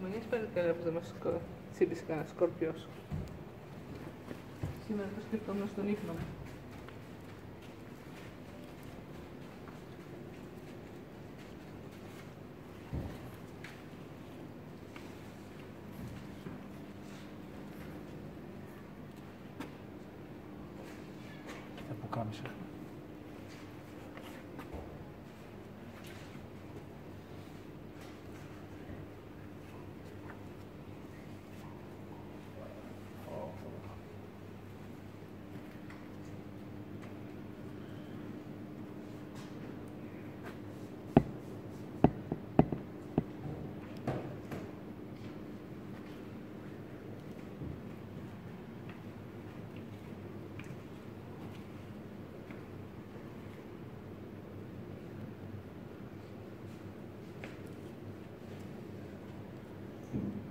επιμονής πάλι καλά που δεν μας σκο- τσίπησε κανένα σκορπιός. Σήμερα το σκεφτόμουν στον ύπνο μου. Τα πουκάμισα. Mm-hmm.